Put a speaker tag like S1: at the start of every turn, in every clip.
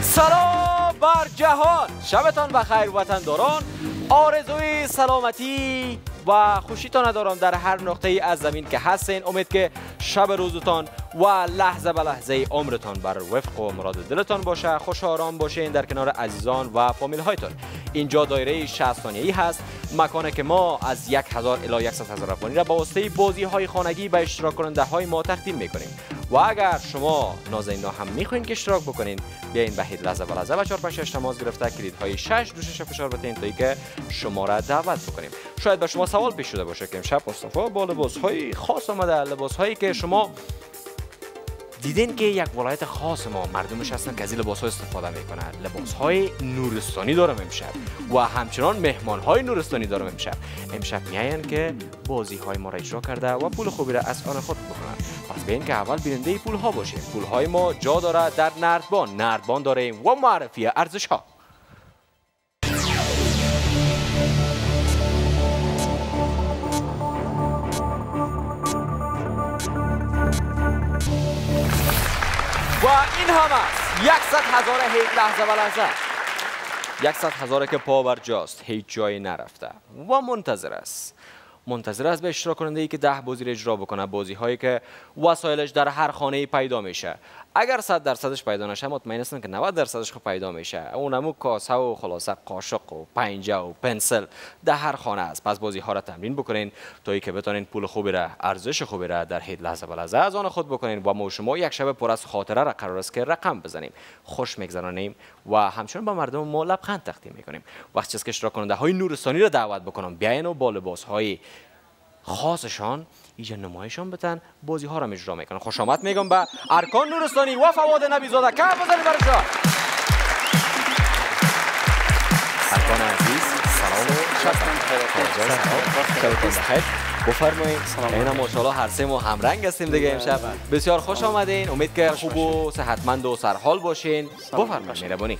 S1: سلام بر جهان شبتان بخیر وطنداران. آرزوی سلامتی و خوشی تا ندارم در هر نقطه ای از زمین که هستین. امید که شب روزتان و لحظه به لحظه عمرتان بر وفق و مراد دلتان باشه. خوش آرام باشین در کنار عزیزان و فامیل هایتان اینجا دایره 60 ثانیه‌ای هست. مکانی که ما از 1000 الی 100 هزار افغانی را با واسطه بازی های خانگی به اشتراک کننده های ما تقدیم می‌کنیم. و اگر شما نازنین هم می‌خواین که اشتراک بکنین بیاین به لحظه به لحظه و 4 5 6 تماس گرفته کلید های 6 دوشش فشار بتین تا که شما را دعوت بکنیم. شاید به شما سوال پیش شده باشه که امشب مصطفی با لباس های خاص آمده لباس هایی که شما دیدین که یک ولایت خاص ما مردمش هستن که از این لباس ها استفاده می‌کنن. لباس های نورستانی دارم امشب و همچنان مهمان های نورستانی دارم امشب. امشب میاین که بازی های ما را اجرا کرده و پول خوبی را از آن خود بکنن پس به که اول بیننده پول ها باشیم پول های ما جا داره در نردبان. نردبان داریم و معرفی ارزش ها هم است. یکصد هزار هی لحظه و لحظه. یکصد هزار که پا بر جاست هیچ جایی نرفته و منتظر است. منتظر است به اشتراک کننده ای که ده بازی را اجرا بکنه بازی هایی که وسایلش در هر خانه پیدا میشه. اگر 100 درصدش پیدا نشه مطمئن هستم که 90 درصدش خوب پیدا میشه. اونمو کاسه و خلاصه قاشق و پنجه و پنسل در هر خانه است. پس بازی ها را تمرین بکنین تا اینکه که بتونین پول خوبی را ارزش خوبی را در هیچ لحظه به لحظه از آن خود بکنین. با ما شما یک شب پر از خاطره را قرار است که رقم بزنیم. خوش میگذرانیم و همچنان با مردم ما لبخند تقدیم می‌کنیم. وقتی که اشتراک کننده های نورستانی را دعوت بکنم. بیاین و با لباس های خاصشان اینجا نمایشان بتن بازی ها رو اجرا می‌کنن. خوش آمد میگم به ارکان نورستانی و فواد نبی زاده کف بزنی برای ارکان عزیز سلام و شب بفرمایید. سلام. اینا ماشاءالله هر سه ما هم رنگ هستیم دیگه امشب. بسیار خوش آمدین. امید که خوب و صحتمند و سرحال باشین. بفرمایید مهربانی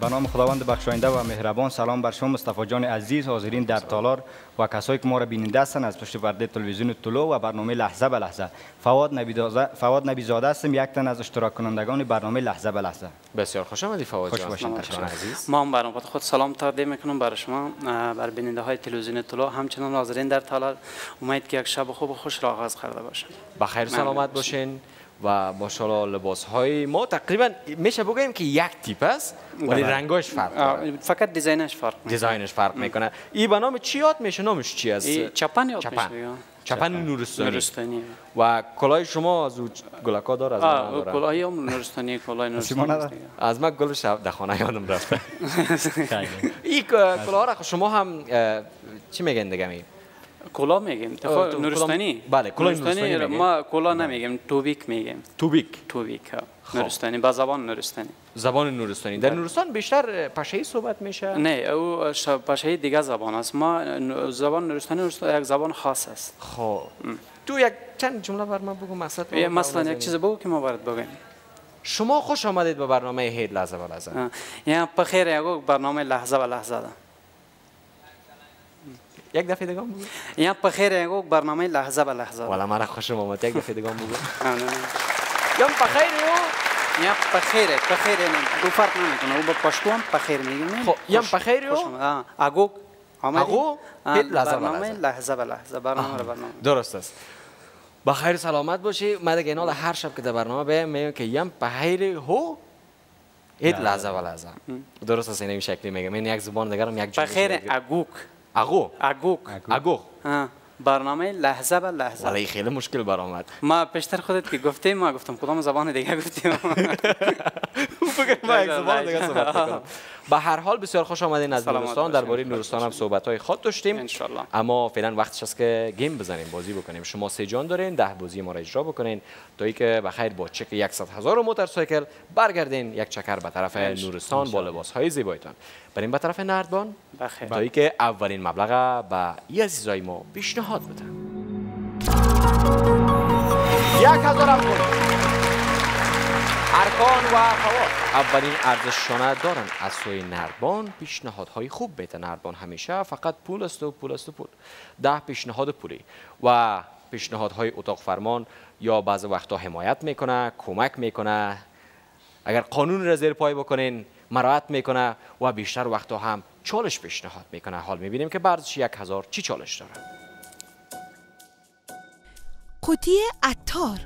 S2: به نام خداوند بخشاینده و مهربان سلام بر شما مصطفی جان عزیز حاضرین در تالار و کسایی که ما را بیننده هستند از پشت پرده تلویزیون طلو و برنامه لحظه به لحظه. فواد نبیزاده فواد نبیزاده هستم یک تن از اشتراک کنندگان برنامه لحظه به لحظه.
S1: بسیار خوش آمدید فواد
S2: خوش باشین
S1: عزیز.
S3: ما هم برنامه خود سلام تقدیم می‌کنم برای شما بر بیننده های تلویزیون طلو همچنان حاضرین در تالار. امید که یک شب خوب و خوش را آغاز کرده باشین
S1: بخیر سلامت باشین. و ماشاءالله لباس های ما. تقریبا میشه بگیم که یک تیپ است ولی بله. رنگش فرق داره.
S3: فقط دیزاینش فرق می‌کنه.
S1: دیزاینش فرق می‌کنه. این به نام چی یاد میشه؟ نامش چی است؟
S3: چپن یاد
S1: چپن. چپن نورستانی.
S3: نورستانی.
S1: و کلاه شما از گلکا دار از
S3: کلاه هم نورستانی کلاه نورستانی.
S1: از ما گل در خانه یادم رفت. این کلاه را خب شما هم چی میگن دیگه؟
S3: کلا میگیم نورستانی
S1: بله کلا نورستانی
S3: ما کلا نمیگیم توبیک میگیم
S1: توبیک
S3: توبیک ها نورستانی با زبان نورستانی
S1: زبان نورستانی در نورستان بیشتر پشهی صحبت میشه
S3: نه او پشهی دیگه زبان است ما زبان نورستانی یک زبان خاص است
S1: خب تو یک چند جمله بر ما بگو
S3: مثلا مثلا یک چیز بگو که ما برات بگیم
S1: شما خوش آمدید به برنامه هید لحظه و لحظه
S3: یعنی بخیر یک برنامه لحظه و لحظه ده
S1: یک دفعه دیگه بگو.
S3: این پخیر یک برنامه لحظه به لحظه.
S1: والا مرا خوش اومد. یک دفعه دیگه بگو.
S3: آره،
S1: یم پخیر یو
S3: یم پخیر پخیر دو فرق نمی‌کنه. خب، او به پشتو هم پخیر میگیم
S1: خب یم پخیر یو
S3: اگو.
S1: اگو؟
S3: برنامه
S1: لحظه.
S3: به لحظه برنامه برنامه.
S1: درست است. با خیر سلامت باشی. ما دیگه اینا هر شب که در برنامه بیم میگم که یم پخیر هو؟ هیت لحظه و لحظه. درست است این شکلی میگم. این یک زبان دیگه هم یک جور
S3: بخیر اگوک.
S1: اگو اگو
S3: اگو برنامه لحظه به لحظه
S1: ولی خیلی مشکل برآمد
S3: ما پیشتر خودت که گفتیم ما گفتم کدام زبان دیگه گفتیم
S1: فکر ما یک زبان دیگه صحبت به هر حال بسیار خوش آمدین از نورستان. درباره نورستان هم صحبت های خود داشتیم اما فعلا وقتش است که گیم بزنیم بازی بکنیم. شما سه جان دارین ده بازی ما را اجرا بکنین. تا اینکه بخیر با چک 100 هزار موتورسایکل برگردین یک چکر به طرف نورستان با لباس های زیبایتان. بریم به طرف نردبان.
S3: بخیر
S1: تا اینکه اولین مبلغ با ای عزیزای ما پیشنهاد بدن. یک هزار ارکان و فواد. اولین ارزششانه دارن. از سوی نردبان پیشنهادهای خوب بیت نردبان همیشه. فقط پول است و پول است و پول. ده پیشنهاد پولی. و پیشنهادهای اتاق فرمان یا بعض وقتا حمایت می‌کنه کمک می‌کنه. اگر قانون را زیر پای بکنین مراعات می‌کنه و بیشتر وقتا هم چالش پیشنهاد می‌کنه. حال می‌بینیم که بعضش یک هزار چی چالش داره.
S4: قوطی اتار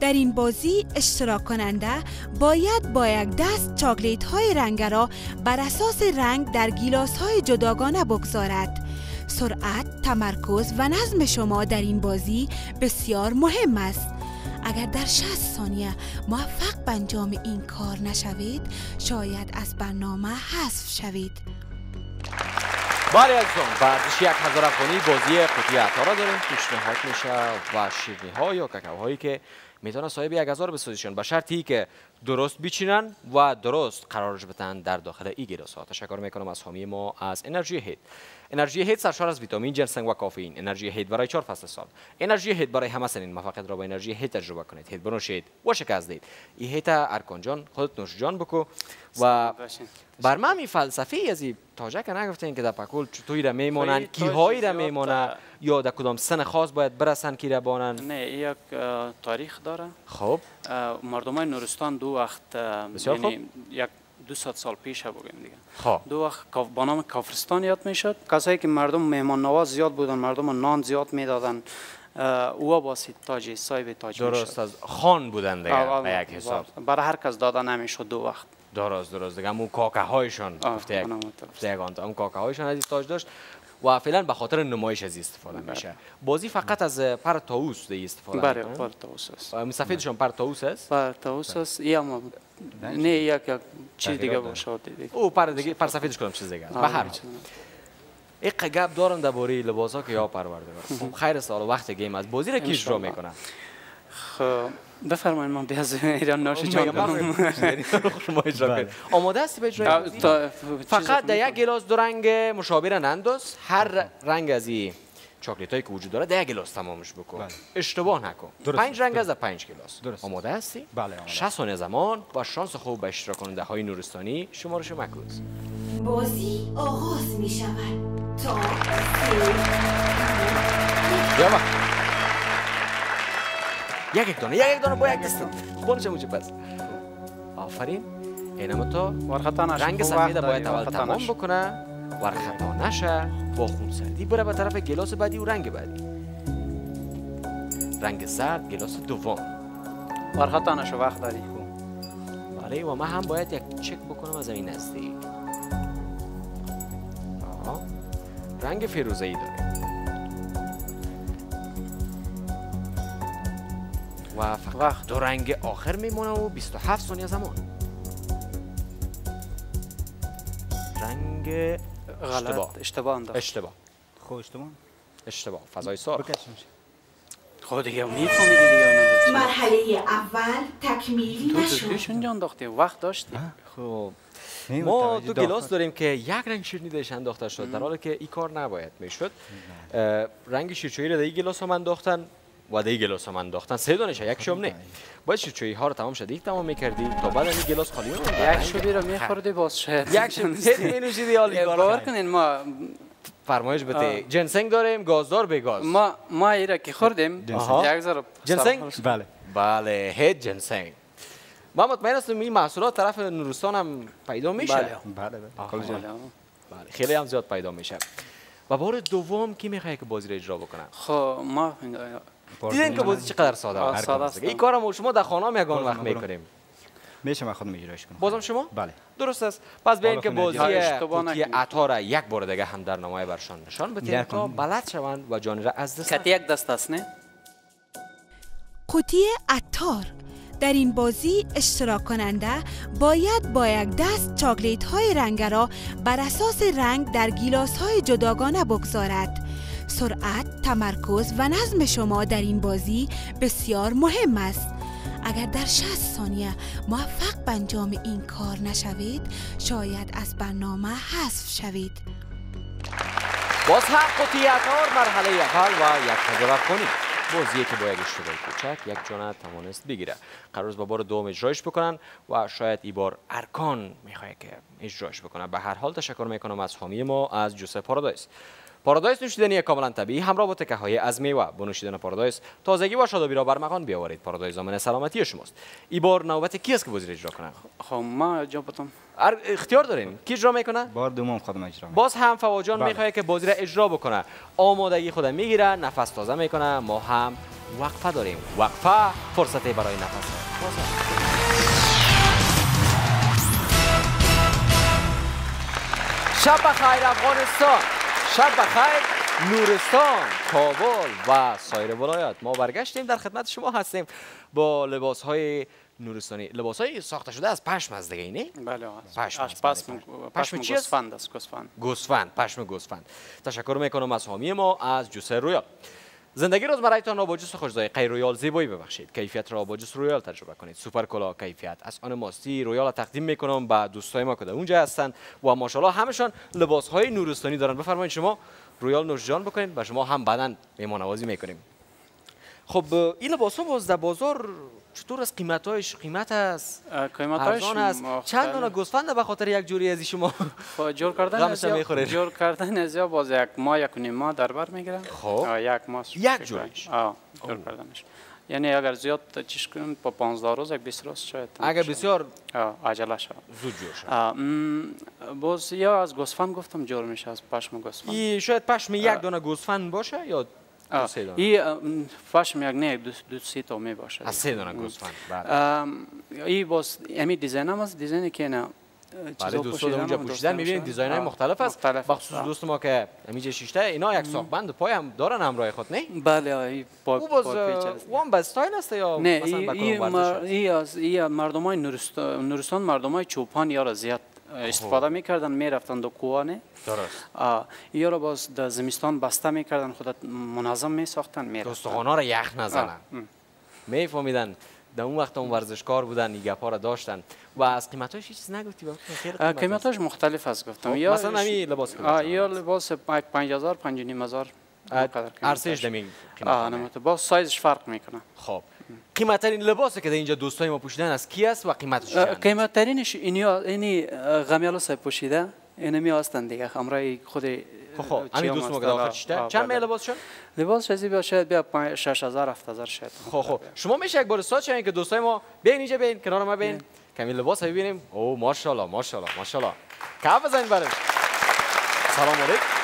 S4: در این بازی اشتراک کننده باید با یک دست چاکلیت های رنگ را بر اساس رنگ در گیلاس های جداگانه بگذارد. سرعت، تمرکز و نظم شما در این بازی بسیار مهم است. اگر در 60 ثانیه موفق به انجام این کار نشوید شاید از برنامه حذف شوید
S1: بله عزیزان ورزش یک هزار افغانی بازی قوطی عطا را داریم پیشنهاد میشه و شیرنی ها یا ککو هایی که می‌تونه صاحب یک هزار بسازیشون به شرطی که درست بیچینن و درست قرارش بتن در داخل ای گیلاس ها تشکر می‌کنم از حامی ما از انرژی هید انرژی هید سرشار از ویتامین جنسنگ و کافئین. انرژی هید برای چهار فصل سال. انرژی هید برای همه سنین. موفقیت را با انرژی هید تجربه کنید. هید بنوشید و شکست این هید ارکان جان خودت نوش جان بکو و. بر من می فلسفه ای از این تاجک نگفتین که در پکول چطوری را میمانن
S3: خیلی
S1: کیهایی را
S3: تا-
S1: یا در کدام سن خاص باید برسن کی را بانن
S3: نه یک تاریخ داره.
S1: خب.
S3: مردم های نورستان دو وقت یعنی یک دو ست سال پیش بگیم دیگه.
S1: خب.
S3: دو وقت با نام کافرستان یاد می‌شد. کسایی که مردم مهمان نواز زیاد بودن مردم نان زیاد می‌دادن. او باسید تاج صاحب تاج
S1: درست از خان بودن دیگه به یک حساب.
S3: برای هر کس داده نمی‌شد دو وقت.
S1: درست درست. دیگه همون کاکه هایشان گفته یک گفته یک. اون کاکه هایشان از این تاج داشت. و فعلا به خاطر نمایش از استفاده میشه. بازی فقط از پر تاوس دی استفاده
S3: بله
S1: می‌کنن؟
S3: پر تاوس است.
S1: و سفیدشان پر تاوس است؟
S3: پر تاوس است. یا ما نه یک یک چیز دیگه باشه دیگه.
S1: او پر دیگه پر سفیدش کدام چیز دیگه است. به هر حال. یک گپ دارم درباره لباس ها که یا پروردگار خب خیر سال وقت گیم از بازی را کی اجرا. می‌کنه؟
S3: خب بفرمایید من بیاز ایران ناشی جان
S1: شما اجرا
S2: بله.
S1: کنید آماده هستی به اجرای؟ فقط در یک گلاس دو رنگ مشابه ننداز. هر رنگ از این چاکلیت هایی که وجود داره در یک گلاس تمامش بکن.
S2: بله.
S1: اشتباه نکن.
S2: درست
S1: پنج رنگ
S2: درست.
S1: از پنج گلاس.
S2: درست.
S1: آماده هستی؟
S2: بله، آماده.
S1: 60 ثانیه زمان با شانس خوب به اشتراک کننده های نورستانی شمارش مکوز
S4: بازی آغاز می شود تا
S1: یا وقت یک یک دانه یک یک دانه با یک دست بونش موچه پس آفرین اینم تو
S3: ورخطا
S1: رنگ سفید باید اول
S3: ورخطا
S1: تمام. بکنه ور خطا نشه با خونسردی بره به طرف گلاس بعدی و رنگ بعدی رنگ زرد گلاس دوم
S3: ورخطا نشه وقت داری
S1: بله و من هم باید یک چک بکنم از این نزدیک. رنگ فیروزه ای داره و فقط
S3: وقت.
S1: دو رنگ آخر میمونه و 27 ثانیه زمان. رنگ اشتباه
S3: غلط. اشتباه. انداخت.
S1: اشتباه.
S2: خوشتون
S1: اشتباه. فضای سرخ
S2: بکشیم
S3: خود دیگه میفهمیدی دیگه
S4: مرحله اول تکمیلی
S3: تو تو
S4: نشد.
S3: توش اونجا انداختی وقت داشتی
S1: خب. ما تو
S2: داخل.
S1: گلاس داریم که یک رنگ شیرینی درش انداخته شد در حالی که این کار نباید می‌شد. رنگ شیرچویی رو در این گلاس هم انداختن. و در این گلاس هم انداختن. سه دانش یک شم نه. باید شیرچویی ها رو تمام شد. یک تمام می‌کردی. تا بعد این گلاس خالی.
S3: یک شبی رو میخوردی باز شاید
S1: یک شم سه می نوشیدی حالی
S3: باور
S1: کار
S3: کنین ما
S1: فرمایش بده. جنسنگ داریم گازدار به گاز.
S3: ما ما ایره که خوردیم
S1: آها.
S3: یک ذره
S1: جنسنگ؟
S2: بله.
S1: بله هید جنسنگ. ما مطمئن هستم این محصولات طرف نورستان هم پیدا میشه.
S3: بله.
S2: بله بله.
S3: بله.
S1: بله. خیلی هم زیاد پیدا میشه. و بار دوم کی می‌خواد که بازی رو اجرا بکنه؟
S3: خب ما
S1: دیدین که بازی چقدر ساده است.
S3: ساده است.
S1: این کارم شما در خانه هم یگان وقت. می‌کنیم.
S2: میشه من خودم اجراش کنم.
S1: بازم شما؟
S2: بله.
S1: درست است. پس
S2: حالا
S1: که بازی قوطی. عطا را یک بار دیگه هم در نمای برشان نشان بدیم
S2: یک
S1: تا. بلد شوند و جانی را از دست
S3: کتی یک دست است نه؟
S4: قوطی اتار در این بازی اشتراک کننده باید با یک دست چاکلیت های رنگ را بر اساس رنگ در گیلاس های جداگانه بگذارد. سرعت، تمرکز و نظم شما در این بازی بسیار مهم است. اگر در 60 ثانیه موفق به انجام این کار نشوید شاید از برنامه حذف شوید.
S1: باز هم قوطی عطار مرحله اول و یک هزار افغانی بازی که با یک اشتباه کوچک یک جانت توانست بگیره قرار با بار دوم اجرایش بکنن و شاید این بار ارکان می‌خواد که اجرایش بکنه به هر حال تشکر می‌کنم از حامی ما از جوسه پارادایس پارادایس نوشیدنی کاملا طبیعی همراه با تکه های از میوه. با نوشیدن پارادایس تازگی و شادابی را برمغان بیاورید. پارادایس زمان سلامتی شماست. این بار نوبت کی است که بازی را اجرا کنه
S3: خب ما جا بتم
S1: ار- اختیار دارین کی اجرا می‌کنه؟
S2: بار دوم خودم اجرا می‌کنم.
S1: باز هم فواجان
S2: بله.
S1: می‌خواد که بازی را اجرا بکنه. آمادگی خود می‌گیره نفس تازه می‌کنه. ما هم وقفه داریم. وقفه فرصتی برای نفس. شب بخیر افغانستان. شب بخیر نورستان کابل و سایر ولایات ما برگشتیم در خدمت شما هستیم با لباس های نورستانی لباس های ساخته شده از پشم از دیگه اینه
S3: بله.
S1: پشم است،
S3: پشم. پشم
S1: پشم چی است؟
S3: گوسفند است گوسفند
S1: گوسفند پشم گوسفند تشکر می‌کنم از حامی ما از juice رویال زندگی روزمرهتان را با juice خوش‌ذائقه رویال زیبایی ببخشید. کیفیت را با juice رویال تجربه کنید. سوپر کولا کیفیت. از آن ماست رویال تقدیم می‌کنم به دوستای ما که اونجا هستند و ماشاءالله همشان لباس های نورستانی دارن. بفرمایید شما رویال نوشجان بکنید و شما هم بدن مهمان نوازی می‌کنیم. خب این لباس ها باز در بازار چطور از قیمتایش قیمت است
S3: قیمتاش
S1: است چند دانه گوسفند به خاطر یک جوری از شما؟
S3: جور کردن از. جور کردن از یا باز یک ماه یک نیم ماه در بر می‌گیره
S1: خب.
S3: یک ماه
S1: یک جوریش؟
S3: آه جور کردنش. یعنی اگر زیاد چیش کنیم با 15 روز یک 20 روز شاید
S1: اگر بسیار
S3: عجله شد.
S1: زود جور شد.
S3: باز یا از گوسفند گفتم جور میشه از پشم گوسفند.
S1: شاید پشم یک دانه گوسفند باشه یا
S3: اه، م، پشم یک نه دو, باشه
S1: از سه دانه گوسفند بله
S3: ام، این باز امی دیزاین هم از دیزاینی که نه
S1: دوستان اونجا پوشیدن می‌بینید دیزاین های مختلف است
S3: است.
S1: دوست ما که همیشه شیشته اینا یک ساقبند پای هم دارن همراه خود نه
S3: بله این پا
S1: او باز. وان به استایل است یا
S3: نه
S1: مثلا
S3: ای ای؟ ای از ای مردم های نورستان نورستان مردم های چوپان یا زیاد استفاده می‌کردن می‌رفتن دو کوانه
S1: درست
S3: یا را باز در زمستان بسته می‌کردن خودت منظم میساختن می‌رفتن
S1: استخوانا را یخ نزنن میفهمیدن در اون وقت اون ورزشکار بودن این گپا را داشتن و از قیمتاش هیچ چیز نگفتی قیمت.
S3: قیمتاش مختلف است گفتم یا
S1: مثلا همین لباس
S3: یا. لباس یک 5000 5000
S1: ارسش دمی
S3: نمی‌تونه. باز سایزش فرق می‌کنه
S1: خب قیمتترین لباسی که در اینجا دوستای ما پوشیدن از کی است و قیمتش چند
S3: قیمت ترینش اینی اینی غمیالو سای پوشیده. اینمی هستن دیگه. همراه خود
S1: خب خب. همین دوست ما که داخل شده چند می لباسشون
S3: لباس چیزی بیا شاید بیا پنج- 6000 7000 شاید.
S1: خب خب. شما میشه یک بار ساعت شوین که دوستای ما بیاین اینجا بیاین کنار ما بیاین کمی لباس ببینیم. او ماشاءالله ماشاءالله ماشاءالله. کف بزنید برش. سلام علیکم.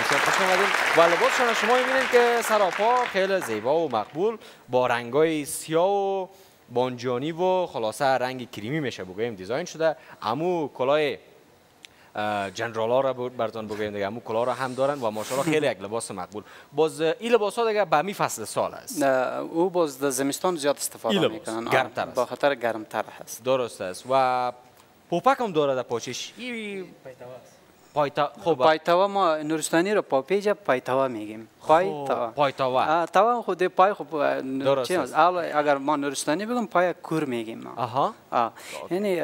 S1: بسیار خوش اومدین. و لباسشون شما می‌بینید که سراپا خیلی زیبا و مقبول. با رنگای سیاه و بانجانی و خلاصه رنگ کریمی میشه بگوییم دیزاین شده. امو کلاه اه، جنرال ها را براتون بگویم دیگه. امو کلاه را هم دارن و ماشاءالله خیلی یک لباس مقبول. باز این لباس ها دیگه به می فصل سال است.
S3: او باز در زمستان زیاد استفاده
S1: لباس
S3: می‌کنن.
S1: گرمتر است.
S3: با خاطر گرمتر هست
S1: درست است. و پوپک هم داره در پاچش
S3: پایتاوا ما نورستانی رو پاپیجا پایتاوا میگیم پایتاوا. آه، تاوا خود پای
S1: درست
S3: چی اگر ما نورستانی بگم پای کور میگیم ما
S1: آها
S3: آه یعنی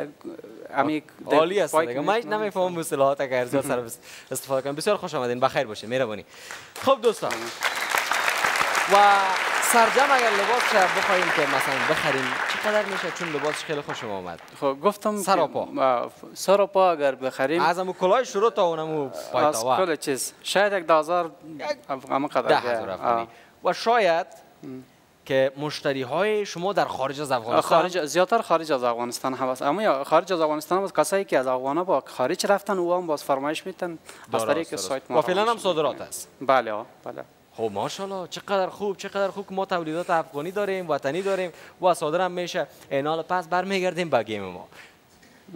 S3: امی
S1: عالی است من. نمی‌فهمم اصطلاحات اگر زیاد سر استفاده کنم بسیار خوش آمدین بخیر باشین مهربانی خب دوستان و سرجم اگر لباس بخوایم که مثلا بخریم چقدر میشه چون لباسش خیلی خوشم آمد
S3: خب گفتم
S1: سراپا.
S3: سراپا اگر بخریم.
S1: از امو کلاه شروع تا اونمو
S3: از
S1: پایتاوا
S3: کل چیز. شاید یک دازار
S1: ده
S3: قدر
S1: هزار
S3: آه.
S1: افغانی. و شاید که مشتری های شما در خارج از افغانستان
S3: خارج زیادتر خارج از افغانستان هست. اما خارج از افغانستان باز کسایی که از افغان با خارج رفتن او هم باز فرمایش میتن از طریق سایت. ما
S1: و فعلا هم صادرات. است
S3: بله بله.
S1: خب ماشاءالله چقدر خوب چقدر خوب که ما تولیدات افغانی داریم وطنی داریم و صادر هم میشه اینال پس برمیگردیم به گیم ما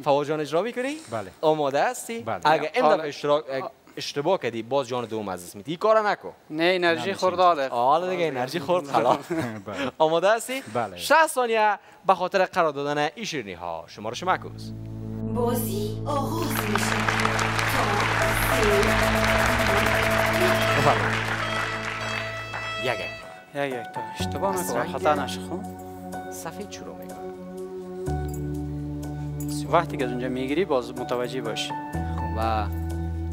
S1: فواز جان اجرا می‌کنی؟
S2: بله.
S1: آماده هستی؟
S2: بله.
S1: اگه این
S3: حالا-
S1: دفعه اشتراک اشتباه کردی باز جان دوم از اسمیت این کارا نکن
S3: نه انرژی خورداله
S1: حالا دیگه انرژی خورد خلاص
S2: بله.
S1: آماده هستی؟
S2: بله.
S1: 60 ثانیه به خاطر قرار دادن این شیرینی ها شمارش مکوز
S4: بازی آغاز میشه
S1: یک یک
S3: تو یک اشتباه
S1: می‌کنه
S3: خطا نشه
S1: صفحه چورو می‌کنه
S3: وقتی که از اونجا می‌گیری باز متوجه باش
S1: و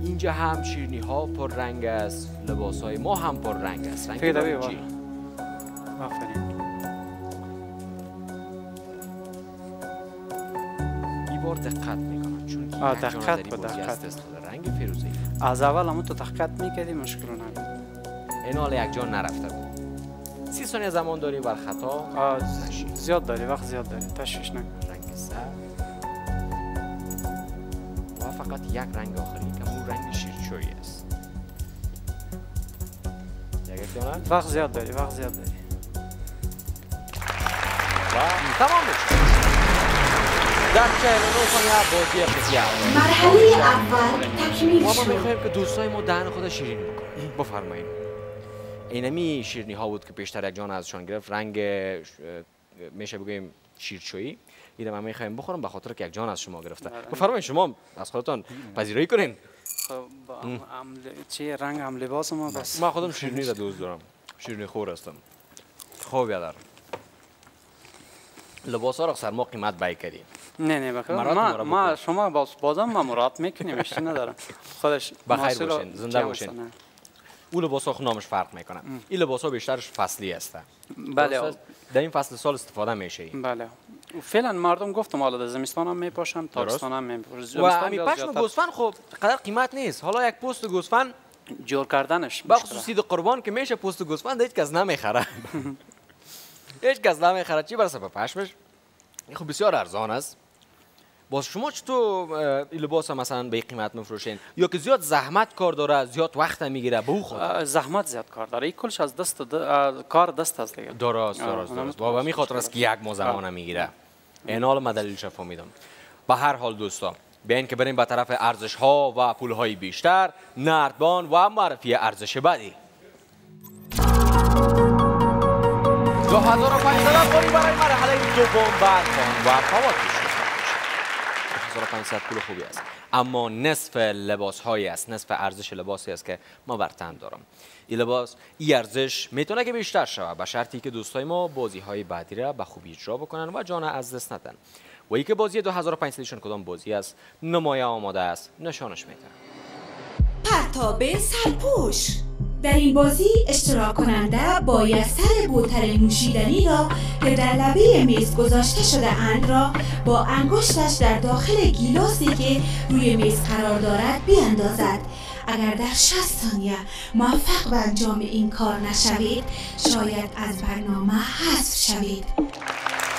S1: اینجا هم شیرنی ها پر رنگ است لباس های ما هم پر رنگ است رنگ
S3: برنجی
S1: آفرین بار دقت می‌کنم چون
S3: دقت با دقت
S1: رنگ
S3: از اول همون تو دقت می‌کردی مشکل نبود
S1: این حال یک جان نرفته بود. سی ثانیه زمان داریم بر خطا؟
S3: زیاد داری وقت زیاد داری تشویش نکن.
S1: رنگ سر. و فقط یک رنگ آخری که اون رنگ شیرچویی است.
S3: وقت زیاد داری وقت زیاد داری.
S1: و تمام میشه. در 49 ثانیه بازی
S4: مرحله اول تکمیل
S1: و ما
S4: شد.
S1: می‌خوایم که دوستای ما دهن خود شیرین بکنیم بفرمایید. اینمی شیرینی ها بود که پیشتر یک جان ازشان گرفت. رنگ میشه بگوییم شیرچویی. این ما می‌خوایم بخورم به خاطر که یک جان از شما گرفته.
S3: بله.
S1: بفرمایید شما از خودتان پذیرایی کنین.
S3: خب چی؟ رنگ هم لباس ما؟ بس.
S1: من خودم شیرینی را دوست دارم. شیرینی خور هستم. خوب یادر لباس ها را سر ما قیمت بای کردیم
S3: نه نه بخیر. ما, ما. شما باز بازم ما مراد می‌کنیم اشتی ندارم. خودش
S1: بخیر باشین، زنده
S3: چه
S1: باشین. او لباس ها نامش فرق می‌کنه. این لباس ها بیشترش فصلی هستن.
S3: بله؟
S1: در این فصل سال استفاده میشه این.
S3: بله. فعلا مردم گفتم حالا در زمستان هم میپاشن تابستان هم میپاشن
S1: و همین پشم گوسفند خب قدر قیمت نیست. حالا یک پوست گوسفند
S3: جور کردنش
S1: با عید قربان که میشه پوست گوسفند هیچ کس نمی‌خره. هیچ کس نمی‌خره. چی برسه به پشمش؟ خب بسیار ارزان است. باز شما چطور لباس هم مثلا به قیمت میفروشین؟ یا که زیاد زحمت کار داره زیاد وقت می‌گیره؟ به خود.
S3: زحمت زیاد کار داره. این کلش از دست کار دست است دیگه.
S1: درست درست درست. و می خاطر است که یک ماه زمان می‌گیره. این حال من دلیلش فهمیدم به هر حال دوستا بیاین که بریم به طرف ارزش ها و پول های بیشتر نردبان و معرفی ارزش بعدی. 2500 پولی برای مرحله دوم برخوان و فوات 2500 پول خوبی است. اما نصف لباس هایی است نصف ارزش لباسی است که ما بر تن دارم. این لباس این ارزش می‌تونه که بیشتر شود. به شرطی که دوستای ما بازی های بعدی را به خوبی اجرا بکنن و جان از دست ندن. و که بازی 2500 شون کدام بازی است نمایه آماده است. نشانش میده
S4: پرتاب سرپوش در این بازی اشتراک کننده باید سر بوتل نوشیدنی را که در لبه میز گذاشته شده اند را با انگشتش در داخل گیلاسی که روی میز قرار دارد بیاندازد. اگر در 60 ثانیه موفق به انجام این کار نشوید شاید از برنامه حذف شوید.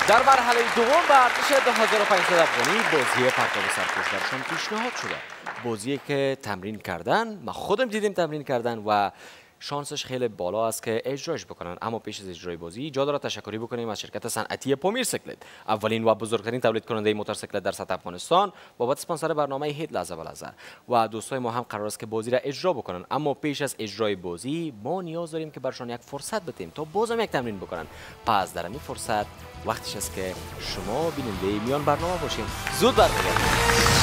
S1: در مرحله دوم به ارزش 2500 افغانی بازی پرتاب سرپوش برشان پیشنهاد شده. بازی که تمرین کردن. ما خودم دیدیم تمرین کردن و شانسش خیلی بالا است که اجراش بکنن. اما پیش از اجرای بازی جا داره تشکری بکنیم از شرکت صنعتی پومیر سیکلت اولین و بزرگترین تولید کننده موتورسیکلت در سطح افغانستان. بابت اسپانسر برنامه هید لحظه و لحظه. و دوستای ما هم قرار است که بازی را اجرا بکنن. اما پیش از اجرای بازی ما نیاز داریم که برشان یک فرصت بدیم تا بازم یک تمرین بکنن. پس در این فرصت وقتش است که شما بیننده میان برنامه باشین. زود برمیگردیم.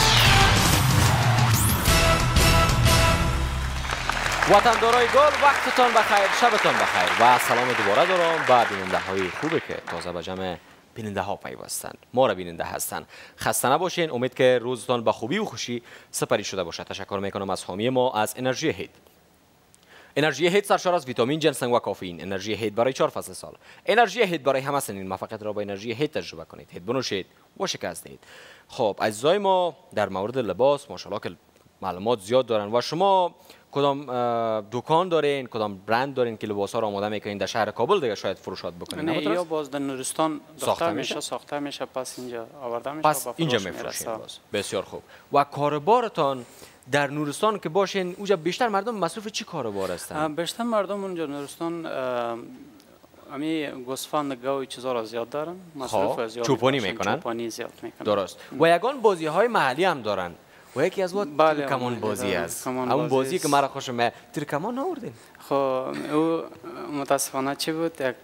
S1: وطندارای گل وقتتان بخیر شبتان بخیر و سلام دوباره دارم به بیننده های خوبه که تازه به جمع بیننده ها پیوستند ما را بیننده هستند خسته نباشین. امید که روزتان به خوبی و خوشی سپری شده باشد. تشکر می‌کنم از حامی ما از انرژی هید انرژی هید سرشار از ویتامین جنسنگ و کافئین. انرژی هید برای چهار فصل سال. انرژی هید برای همه سنین. موفقیت را با انرژی هید تجربه کنید. هید بنوشید و شکست دهید. خب عزیزای ما در مورد لباس ماشاءالله که معلومات زیاد دارن و شما کدام دکان دارین کدام برند دارین که لباس ها را آماده می‌کنین در شهر کابل دیگه شاید فروشات بکنین
S3: نه یا؟ باز در نورستان
S1: ساخته میشه؟
S3: ساخته میشه پس اینجا آورده میشه
S1: پس اینجا
S3: فروش
S1: میفروشین. باز بسیار خوب و کاربارتان در نورستان که باشین اونجا بیشتر مردم مصروف چی کاربار هستن
S3: بیشتر مردم اونجا نورستان امی گوسفند گاوی چیزا را زیاد دارن مصروف
S1: خب،
S3: زیاد
S1: چوپانی می‌کنن؟
S3: چوپانی زیاد می‌کنن
S1: درست و یگان بازی های محلی هم دارن و یکی از وقت
S3: بله،
S1: کمان
S3: محلی
S1: بازی
S3: دارن.
S1: است. همون
S3: بازی
S1: بازی. که مرا خوشم میاد تیر کمان نوردین
S3: خب او متاسفانه چی بود؟ یک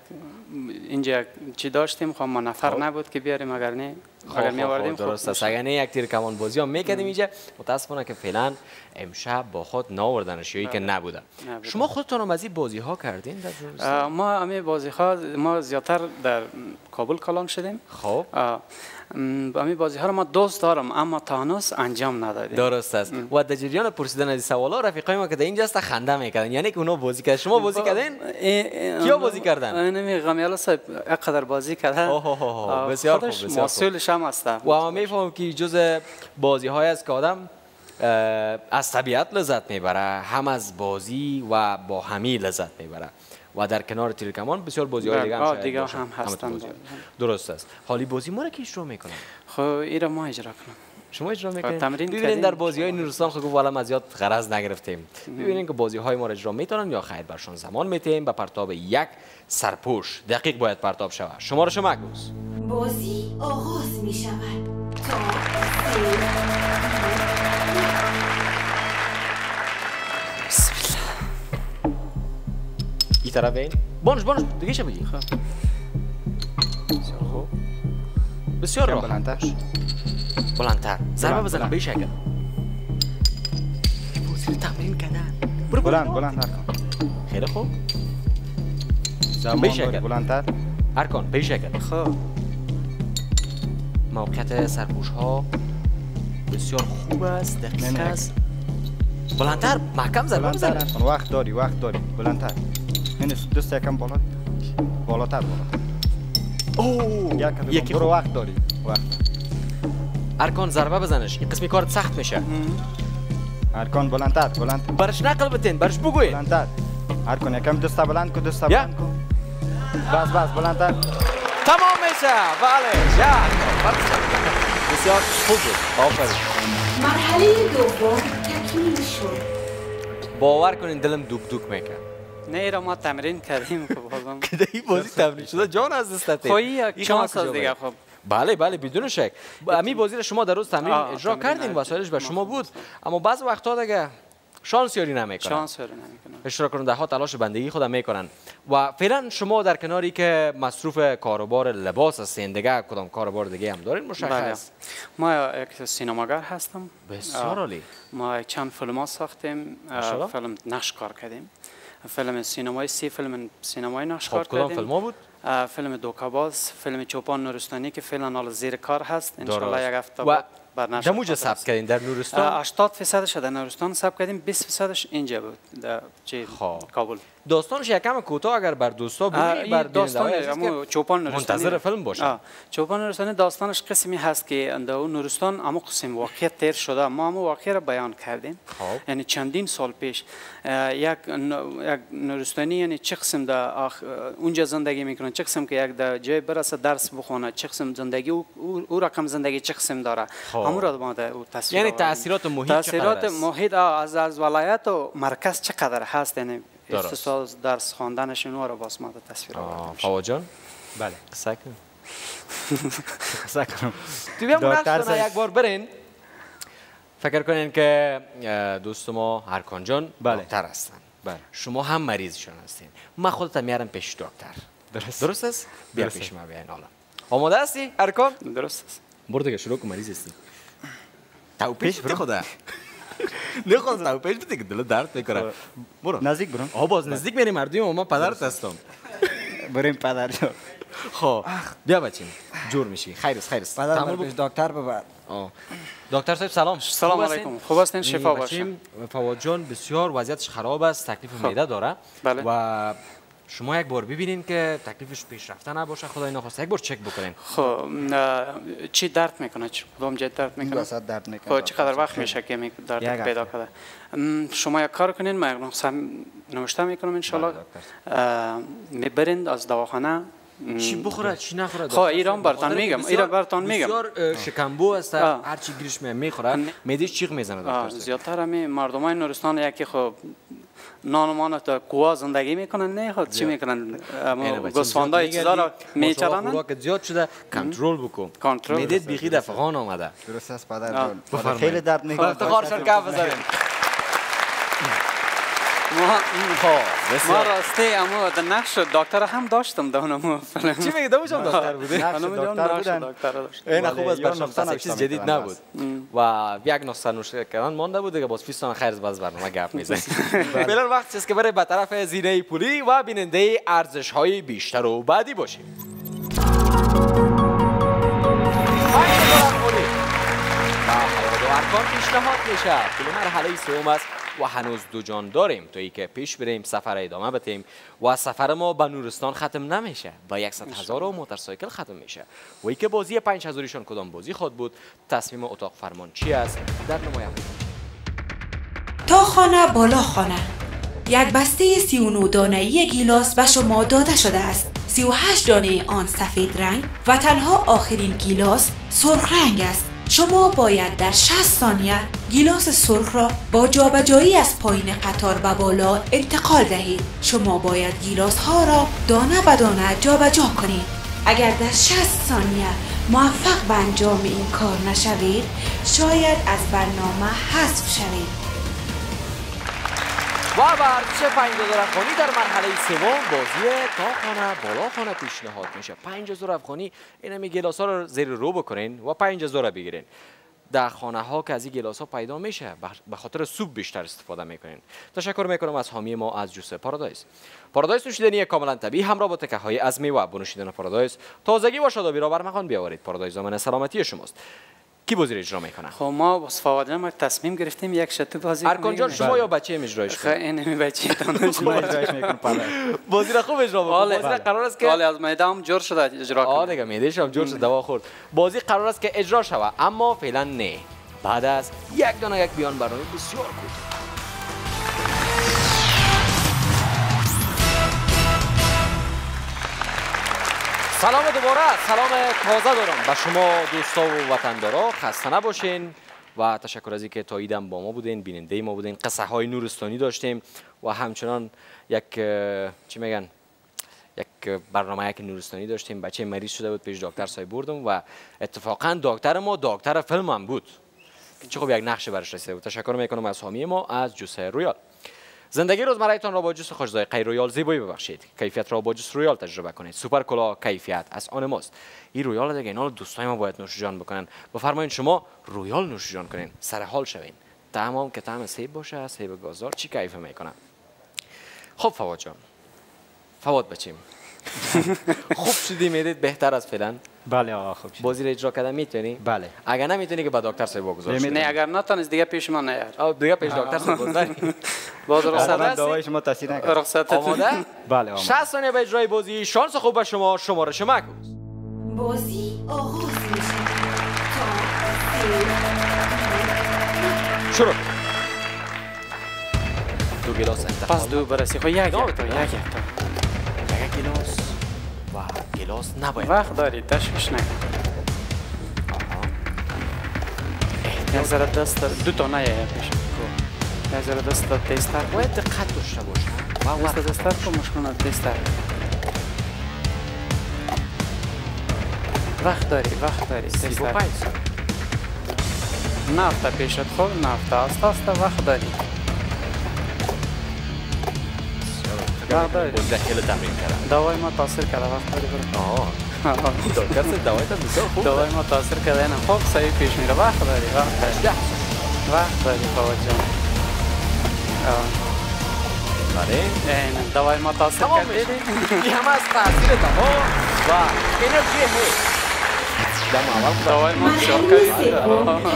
S3: اینجا چی داشتیم؟ خب ما نفر
S1: خب.
S3: نبود که بیاریم اگر نه
S1: خب،
S3: اگر
S1: خب،
S3: می آوردیم
S1: خب، درست است. اگر نه یک تیر کمان بازی هم می‌کردیم اینجا. متاسفانه که فعلا امشب با خود ناوردنش یا که نبوده.
S3: نبوده.
S1: شما خودتون هم از این بازی ها کردین در
S3: ما امی بازی ها ما زیادتر در کابل کلان شدیم.
S1: خب.
S3: م، امی بازی ها رو ما دوست دارم اما تا هنوز انجام ندادیم
S1: درست است و در جریان پرسیدن از سوالا رفیقای ما که در اینجا هست خنده می‌کردن یعنی که اونا بازی کردن شما بازی کردین کیا بازی کردن؟
S3: نمی غمیالا صاحب اقدر بازی کرده
S1: بسیار خوب، بسیار.
S3: مسئولش هم است
S1: و ما می‌فهمم که جز بازی های است که آدم از طبیعت لذت می‌بره. هم از بازی و با همی لذت می‌بره. و در کنار تیر کمان بسیار بازی های
S3: بله،
S1: دیگه هم
S3: دیگه. هم هستن.
S1: بازی. ها. درست است. حالی بازی ما را که اجرا می‌کنن
S3: خب ایرا ما اجرا کنم.
S1: شما اجرا می‌کنید؟
S3: تمرین
S1: ببینید. در بازی های نورستان خب والا ما زیاد غرض نگرفتیم. ببینید که بازی های ما را اجرا می‌تونن یا خیر برشان زمان میتیم به پرتاب یک سرپوش دقیق باید پرتاب شود. شما را شما گوز.
S4: بازی آغاز می شود تا سه
S1: این طرف این بانش بانش دیگه چه بگی
S3: خب.
S1: بسیار
S2: کم
S1: راحت
S2: بلندتر
S1: بلندتر ضربه
S2: بلند،
S1: بزن
S2: بلند.
S1: به شکل بازی رو تمرین کردن برو برو.
S2: بلند بلند کن
S1: خیلی خوب
S2: زمان
S1: شکل.
S2: داری بلندتر
S1: ارکان به شکل
S3: خب
S1: موقعیت سرپوش ها بسیار خوب است دقیق. است بلندتر محکم ضربه بزن
S2: وقت داری وقت داری بلندتر این دست یکم بالا بالاتر بالاتر
S1: اوه یکی
S2: برو وقت داری وقت
S1: ارکان ضربه بزنش این قسمی کارت سخت میشه
S2: ارکان بلندتر بلند
S1: برش نقل بتین برش بگوین
S2: بلندتر ارکان یکم دست بلند کن دست
S1: یا.
S2: بلند کن بس بس بلندتر
S1: تمام میشه بله جا بسیار خوب بود آفرین
S4: مرحله دوم تکمیل شد
S1: باور کنین دلم دوک دوک می‌کرد
S3: نه ایرا ما تمرین کردیم خب بازم
S1: کده این بازی تمرین شده؟ جان از دستت
S3: خب این یک چانس است دیگه خب.
S1: بله بله بدون شک. امی بازی رو شما در روز تمرین اجرا کردین. وسایلش به شما بود. اما بعض وقتها دیگه شانس یاری نمی‌کنن.
S3: شانس رو نمی‌کنم
S1: اشتراک کننده ها تلاش بندگی خود می‌کنن. و فعلا شما در کناری که مصروف کاروبار لباس هستین دیگه کدام کاروبار دیگه هم دارین
S3: بله.
S1: مشخص
S3: ما یک سینماگر هستم.
S1: بسیار عالی.
S3: ما چند فیلم ها ساختیم. فیلم نقش کار کردیم. فیلم سینمایی سی فیلم سینمایی نقش
S1: خب کدام فیلم بود؟
S3: فیلم دوکاباز فیلم چوپان نورستانی که فعلا حال زیر کار هست. انشالله یک هفته
S1: و
S3: نشر
S1: دموجه ثبت. کردین؟ در نورستان؟
S3: 80 فیصدش در نورستان ثبت کردیم 20 فیصدش اینجا بود. در چی؟
S1: خب.
S3: کابل.
S1: داستانش یکم کوتاه اگر بر دوستا بگی بر
S3: داستان چوپان نورستانی
S1: منتظر فیلم باشن
S3: آه، چوپان نورستانی داستانش قسمی هست که اند اون نورستان اما قسم واقعیت تیر شده ما اما واقعی را بیان کردیم
S1: خب.
S3: یعنی چندین سال پیش یک نورستانی یعنی چه قسم در آخ... اونجا زندگی می‌کنه چه قسم که یک در جای برسه درس بخونه چه قسم زندگی او, او, رقم زندگی چه قسم داره
S1: خب.
S3: همون را ما در او تصویر
S1: یعنی. تاثیرات محیط
S3: تاثیرات؟ محیط از از ولایت و مرکز چقدر هست یعنی
S1: درست.
S3: اختصاص درس خواندنش اینو رو باز ما تصویر آوردیم
S1: جان
S2: بله
S1: قصه کن
S2: قصه کنم
S1: تو
S2: صاحب.
S1: یک بار برین فکر کنین که دوست ما هرکان جان
S2: بله.
S1: دکتر هستن
S2: بله
S1: شما هم مریضشون هستین من خودتم میارم پیش دکتر
S2: درست.
S1: درست است بیا
S2: درست
S1: پیش ما بیاین حالا آماده هستی هرکان
S3: درست است
S1: برو دیگه شروع کن مریض هستی تو
S2: پیش
S1: پیش خدا نه تو پیش بده که دل درد می‌کنه برو
S2: نزدیک برم
S1: آها باز نزدیک میری مردم و من پدرت هستم
S2: بریم پدر جان
S1: خب بیا بچین جور میشی خیر است خیر است
S2: پدر. پیش دکتر ببر
S1: آه. دکتر صاحب سلام
S3: سلام؟ علیکم. خوب هستین؟ شفا.
S1: بچیم فواد جان بسیار وضعیتش خراب است تکلیف معده داره. و شما یک بار ببینین که تکلیفش پیشرفته نباشه. خدای نخواسته یک بار چک بکنین.
S3: خب چی درد می‌کنه؟ چی کدام جای درد می‌کنه؟
S2: وسط درد می‌کنه.
S3: خب چقدر وقت میشه که می درد پیدا. کرده شما یک کار کنین من نوشته می‌کنم
S2: بله،
S3: می‌برین از دواخانه.
S1: چی بخوره چی نخوره؟
S3: خب، ایران؟ برتان میگم، ایران برتان میگم.
S1: بسیار شکمبو است. هر چی گیرش می- می‌خوره. میدیش چیغ می‌زنه دکتر.
S3: زیادتر همی مردم های نورستان یکی خب نان و مان تا قوا زندگی می‌کنن نه خود چی می‌کنن؟
S1: زیاد
S3: چیزا را میچرانن
S1: خوراکت زیاد شده. کنترل بکن.
S3: کنترل.
S1: می‌دید بیخی در فغان آمده.
S2: درست است پدر. خیلی درد می‌کنه
S1: افتخارشان کف بزنیم خب
S3: ما راستی امو در نقش دکتر هم داشتم در اونمو فیلم
S1: چی میگه دموشم دکتر بوده
S2: نقش
S3: خانم جان
S2: دکتر بودن.
S3: دکتر داشت.
S1: این خوب یک
S2: نوشته
S1: چیز جدید نبود. و یک نقطه نوشته کردن مانده بود دیگه باز پیستان خیر از باز برنامه گپ می‌زنیم. فعلا وقت است که برای به طرف زینه پولی و بیننده ارزش های بیشتر و بعدی باشیم. ارکان پیشنهاد میشه پول مرحله سوم است و هنوز دو جان داریم. تا ای که پیش بریم سفر ادامه بدیم و سفر ما به نورستان ختم نمیشه. با 100 هزار و موتورسایکل ختم میشه. و ای که بازی 5000 ایشان کدام بازی خود بود تصمیم اتاق فرمان چی است؟ در نمایم
S4: تا خانه بالا خانه. یک بسته 39 دانه گیلاس به شما داده شده است. 38 دانه آن سفید رنگ و تنها آخرین گیلاس سرخ رنگ است. شما باید در 60 ثانیه گیلاس سرخ را با جابجایی از پایین قطار به بالا انتقال دهید. شما باید گیلاس ها را دانه به دانه جابجا کنید. اگر در 60 ثانیه موفق به انجام این کار نشوید شاید از برنامه حذف شوید.
S1: و ورزش 5000 افغانی در مرحله سوم بازی تا خانه بالا خانه پیشنهاد میشه 5000 افغانی این می گلاس ها رو زیر رو بکنین و 5000 رو بگیرین در خانه ها که از این گلاس ها پیدا میشه به خاطر سوپ بیشتر استفاده می‌کنین تشکر می‌کنم از حامی ما از جوس پارادایس پارادایس نوشیدنی کاملا طبیعی همراه با تکه های از میوه بنوشیدن پارادایس تازگی و شادابی را برمغان بیاورید پارادایس زمان سلامتی شماست کی بازی رو اجرا می‌کنه
S3: خب ما با صفاوت ما تصمیم گرفتیم یک شتو بازی
S1: کنیم. جان شما یا بچه اجراش
S3: کنید این می بچه اجراش
S1: بازی را خوب اجرا
S3: بکنید. بازی قرار است که از میدان جور شده اجرا کنید
S1: آ دیگه میده شما جور شده دوا خورد. بازی قرار است که اجرا شود اما فعلا نه. بعد از یک دانه یک بیان برنامه بسیار کوتاه. سلام دوباره سلام تازه دارم. به شما دوستا و وطندارا خسته نباشین و تشکر از اینکه تا ایدم با ما بودین بیننده ما بودین قصه های نورستانی داشتیم و همچنان یک چی میگن؟ یک برنامه یک نورستانی داشتیم بچه مریض شده بود پیش دکتر سای بردم و اتفاقا دکتر ما دکتر فیلم هم بود چه خوب یک نقش برش رسیده بود. تشکر می‌کنم از حامی ما از juice رویال. زندگی روزمرهتان را با juice خوش ذائقه رویال زیبایی ببخشید. کیفیت را با juice رویال تجربه کنید. سوپر کولا کیفیت از آن ماست. این رویال دیگه اینا دوستای ما باید نوش جان بکنن. بفرمایید شما رویال نوش جان کنین. سر حال شوین. تمام که طعم سیب باشه سیب گازدار چی کیف می‌کنه؟ خب فواد جان. فواد بچیم. خوب شدی می‌دید بهتر از فعلا.
S2: بله آقا خوب
S1: بازی رو اجرا کردن می‌تونی؟
S2: بله.
S1: اگر نمی‌تونی که با دکتر صاحب بگذار
S3: نه اگر نتونی دیگه پیش ما نیار
S1: او دیگه پیش دکتر بگذاری
S3: باز رخصت
S2: دعای شما تاثیر نکرد
S3: رخصت
S1: آماده؟
S2: بله آماده.
S1: 60 ثانیه به اجرای بازی. شانس خوب به شما. شمارش معکوس
S4: بازی آغاز میشه.
S1: شروع. دو گلاس انتخاب.
S3: پس دو برسی. خو یک یک. تا یک. تا
S1: یک گلاس و گلاس نباید.
S3: وقت دارید. تشویش نکن. یک ذره دست دو تا نه یک پیش. ذره دست تیستر
S1: باید دقت داشته باشه
S3: و دست دستر کو مشکل تیستر وقت داری وقت داری. تیستر نفت پیشت خود نفت است. است وقت داری. وقت داری.
S1: مستحیل تمرین کردم
S3: دوای ما تاثیر کرده وقت داری برو.
S1: آه. دکتر دوای تا بسیار خوب
S3: دوای ما تاثیر کرده نه. خوب صحیح پیش میره. وقت داری وقت داری. وقت داری فواد جان.
S1: از تاثیر تمام و انرژی هست دم اول
S3: دوای ما فشار کردی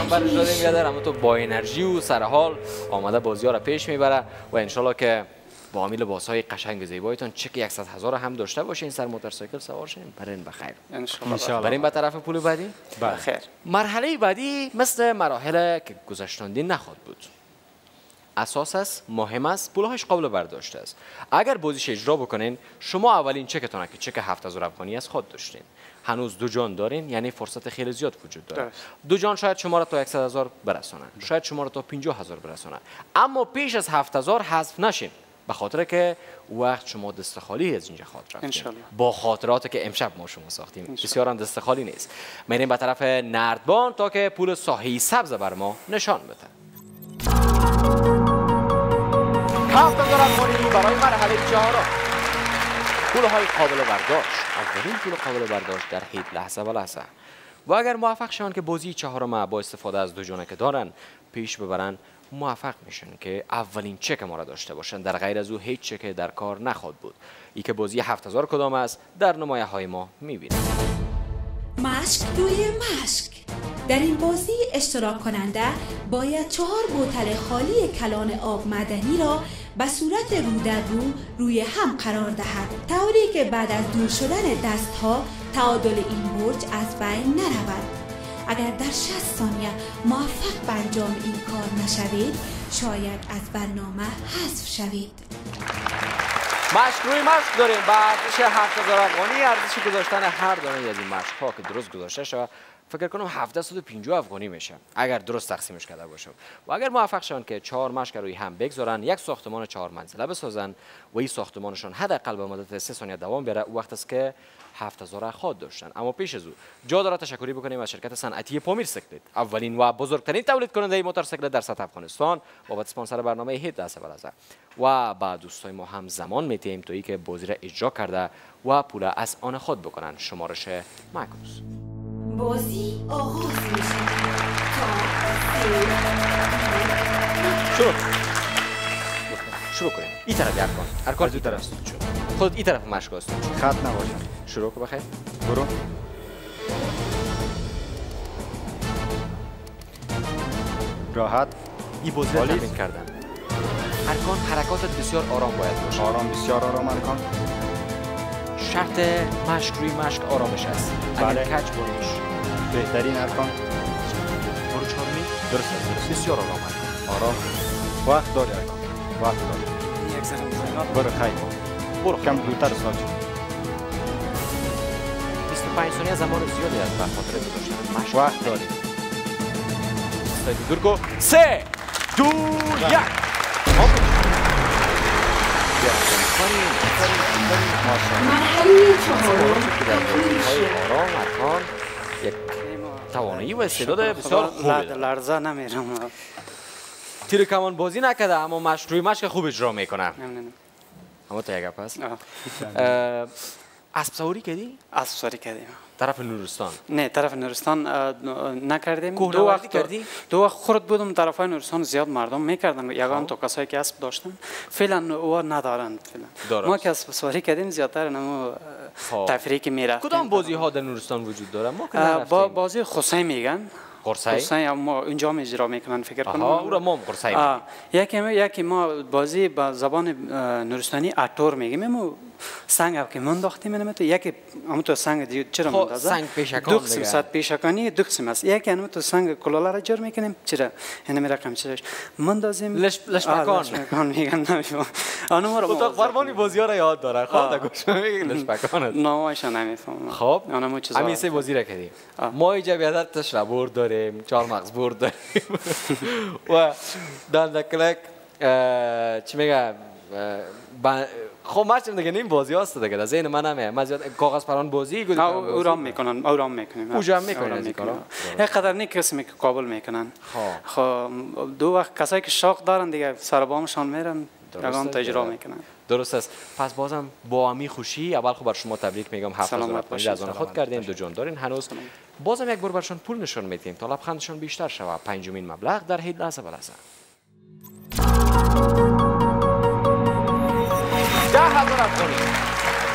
S1: برش دادیم یادر اما تو با انرژی و سرحال آمده بازی ها را پیش می‌بره و انشالله که با عامل لباس های قشنگ زیبایتان چک 100 هزار هم داشته باشین سر موتورسایکل سوار شین برین بخیر
S3: انشالله
S1: بریم به طرف پول بعدی
S3: بخیر
S1: مرحله بعدی مثل مراحل که گذشتاندی نخواهد بود اساس است مهم است پولهاش قابل برداشت است. اگر بازیش اجرا بکنین شما اولین چکتان که چک 7000 افغانی از خود داشتین. هنوز دو جان دارین یعنی فرصت خیلی زیاد وجود داره. دو جان شاید شما را تا 100 هزار برسانه شاید شما را تا 50 هزار برسانه اما پیش از 7000 حذف نشین. به خاطر که وقت شما دست خالی از اینجا خاطر رفتین با خاطراتی که امشب ما شما ساختیم. بسیار هم دست خالی نیست. میریم به طرف نردبان تا که پول ساحه سبز بر ما نشان بده. هفت هزار افغانی برای مرحله چهارم. پول های قابل برداشت. اولین پول قابل برداشت در هیچ لحظه و لحظه. و اگر موفق شوند که بازی چهارم با استفاده از دو جانه که دارن پیش ببرن موفق میشن که اولین چک ما را داشته باشن. در غیر از او هیچ چک در کار نخواد بود. ای که بازی هفت هزار کدام است در نمایه های ما می‌بینیم.
S4: مشک روی مشک در این بازی اشتراک کننده باید چهار بوتل خالی کلان آب معدنی را به صورت رو در رو روی هم قرار دهد. طوری که بعد از دور شدن دستها تعادل این برج از بین نرود. اگر در 60 ثانیه موفق به انجام این کار نشوید شاید از برنامه حذف شوید.
S1: روی مشق داریم. بعد 7000 افغانی. ارزش گذاشتن هر دانه از این مشق ها که درست گذاشته شود فکر کنم 750 افغانی میشه اگر درست تقسیمش کرده باشم. و اگر موفق شون که چهار مشک روی هم بگذارن یک ساختمان چهار منزله بسازن و این ساختمانشان حداقل به مدت 3 ثانیه دوام او وقت است که 7000 اخواد داشتن. اما پیش از او جا داره تشکری بکنیم از شرکت صنعتی پامیر سکلت اولین و بزرگترین تولید کننده موتورسیکلت در سطح افغانستان. بابت اسپانسر برنامه هیت دست بلازه و با دوستای ما هم زمان میتیم تویی که بازی را اجرا کرده و پول از آن خود بکنن. شمارش معکوس
S4: بازی آغاز می
S1: شروع شروع کنیم. این طرف ارکان ارکان
S2: از این طرف.
S1: خود این طرف مشق است.
S2: خط نباشه.
S1: شروع کن بخیر.
S2: برو. راحت.
S1: این بازی تمرین کردن. ارکان حرکاتت بسیار آرام باید باشه.
S2: آرام بسیار آرام ارکان
S1: شرط مشق روی مشق آرامش است.
S2: بله.
S1: اگر کج بریش.
S2: بهترین ارکان.
S1: برو چارمی.
S2: درست است درست
S1: بسیار آرام
S2: آرام. وقت داری ارکان. وقت داری.
S3: یک.
S2: برو خیلی
S1: برو.
S2: کم دورتر ساج
S1: 25 ثانیه زمان زیادی است بر خاطر گذاشتن مشق.
S2: وقت داری.
S1: دور کو سه دو یک. آفرین، آفرین، آفرین.
S4: مرحله چهارم
S1: که در بازی‌های آرام ارکان یک توانایی و استعداد بسیار خوبی.
S3: لرزه نمیرم
S1: تیر کمان بازی نکرده اما روی مشق خوب اجرا می‌کنه. اما تا یک. اه، اسب سواری کردی
S3: اسب سواری کردیم
S1: طرف نورستان.
S3: نه طرف نورستان نکردیم. دو وقت
S1: کردی؟
S3: دو وقت خورد بودم طرف های نورستان زیاد مردم می‌کردن. یگان تو کسایی که اسب داشتن فعلا او ندارند فعلا. ما که اسب سواری کردیم زیادتر نمو
S1: خب.
S3: تفریحی که می‌رفتیم.
S1: کدام بازی ها در نورستان وجود داره؟ ما که
S3: با بازی خصی میگن.
S1: قرصه
S3: خصی اما اونجا می اجرا می‌کنن فکر کنم.
S1: او را ما
S3: آه، یکی یکی ما بازی با زبان نورستانی اتور میگیم. سنگ که من داختیم اینم تو یکی همون تو سنگ دیگه چرا مندازه
S1: سنگ پیشکان
S3: دو قسم. صد پیشکانی دو قسم است یکی همون تو سنگ کلالا را جر می‌کنیم چرا اینم رقم چراش مندازیم
S1: لش- لشمکان.
S3: آه، لشمکان میگن نمیفهم آنو ما رو
S1: اتاق فرمانی بازی ها را یاد داره. در گوش میگه لشپکان است
S3: نامش نمی‌فهمم
S1: خب
S3: آنمو چیزا
S1: همین سه بازی را کردیم. ما اینجا بیادر تشرا برد داریم چهار مغز برد داریم و دندکلک چی میگه خب مرچم دیگه این بازی هست دیگه در ذهن من همه من زیاد کاغذ پران بازی گوزی
S3: او رام می‌کنن او رام می‌کنیم
S1: او جمع می‌کنن از این
S3: قدر نیک کسی که قابل می‌کنن.
S1: خب.
S3: خب دو وقت کسایی که شوق دارن دیگه سر بامشان میرن یگان تا اجرا
S1: که-
S3: می‌کنن.
S1: درست است. پس بازم با امی خوشی. اول خب بر شما تبریک میگم. هفت
S3: سلامت
S1: هزار
S3: باشید.
S1: از آن خود کردین دو جان دارین. هنوز بازم یک بار برشان پول نشان میدیم تا لبخندشان بیشتر شود. پنجمین مبلغ در هیچ لحظه هزار افغانی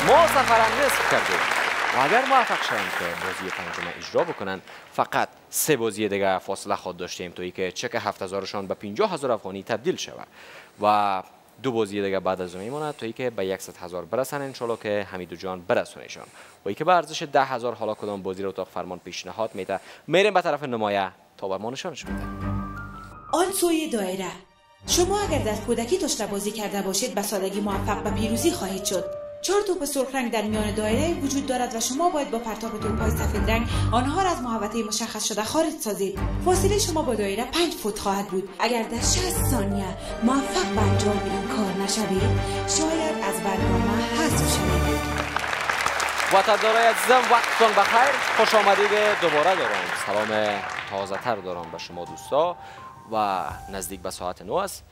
S1: ما سفرم نصف کردیم. و اگر موفق شوند که بازی پنجم اجرا بکنن فقط سه بازی دیگه فاصله خود داشتیم تویی که چک هفت هزارشان به پینجاه هزار افغانی تبدیل شود. و دو بازی دیگه بعد از میمونه تویی که به یکصد هزار برسن انشالله که حمیدو جان برسونشان و ای که به ارزش ده هزار حالا کدام بازی رو اتاق فرمان پیشنهاد میده میریم به طرف نمایه تا بر ما نشانش میده
S4: آن سوی دایره. شما اگر در کودکی داشته بازی کرده باشید به سادگی موفق به پیروزی خواهید شد. چهار توپ سرخ رنگ در میان دایره وجود دارد و شما باید با پرتاب توپهای سفید رنگ آنها را از محوطه مشخص شده خارج سازید. فاصله شما با دایره پنج فوت خواهد بود. اگر در 60 ثانیه موفق به انجام این کار نشوید شاید از برنامه حذف شوید.
S1: وطندارای عزیزم وقتتان بخیر. خوش آمدید. دوباره دارم. سلام تازه تر دارم به شما دوستا. و نزدیک به ساعت نو است.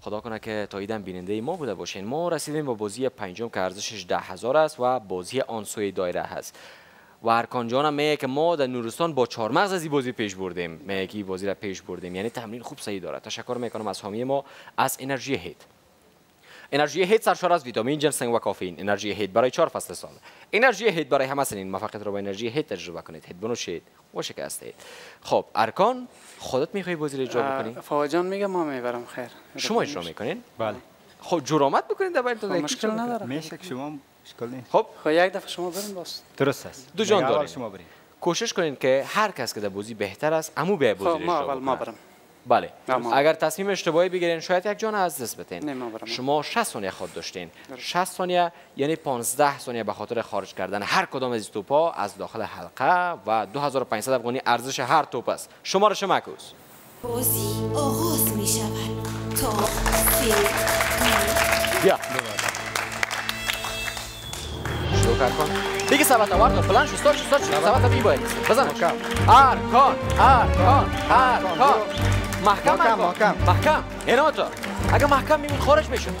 S1: خدا کنه که تا ایدن بیننده ما بوده باشین. ما رسیدیم به بازی پنجم که ارزشش ده هزار است و بازی آن سوی دایره هست. و ارکان جان میگه که ما در نورستان با چهار مغز از این بازی پیش بردیم. میگه که بازی را پیش بردیم. یعنی تمرین خوب صحیح داره تشکر می‌کنم از حامی ما. از انرژی هیت. انرژی هیت سرشار از ویتامین جنسنگ و کافئین. انرژی هیت برای چهار فصل سال. انرژی هیت برای همه سنین. موفقیت را با انرژی هیت تجربه کنید. هیت بنوشید و شکستید خب ارکان خودت می‌خوای بازی رو اجرا بکنی؟
S3: فوا جان میگه ما می‌برم خیر.
S1: شما اجرا می‌کنین؟
S2: بله.
S1: خب جرامت بکنین در
S3: خب،
S1: باید.
S3: مشکل نداره.
S2: میشه که شما اشکال نیست.
S1: خب.
S3: خب یک دفعه شما بریم باز.
S2: درست است.
S1: دو جان داریم.
S2: شما برید
S1: کوشش کنین که هر کس که در بازی بهتر است امو به
S3: خب
S1: بازی رو
S3: ما اول ما. برم
S1: بله.
S3: نه، ما-
S1: اگر تصمیم اشتباهی بگیرین شاید یک جان از دست
S3: برم.
S1: شما 60 ثانیه خود داشتین. 60 ثانیه یعنی 15 ثانیه به خاطر خارج کردن هر کدام از این توپا از داخل حلقه و 2500 افغانی ارزش هر توپ است. شمارش معکوس؟
S4: بازی آغاز می شود تا
S1: بیا. شروع کار کن. دیگه ثبت آورد بلند شو استاد شو استاد شو. ثبت بی باید بزن.
S2: محکم.
S1: ارکان ارکان ارکان. محکم
S2: محکم،
S1: محکم.
S2: محکم.
S1: تو اگه محکم میمون خارج میشون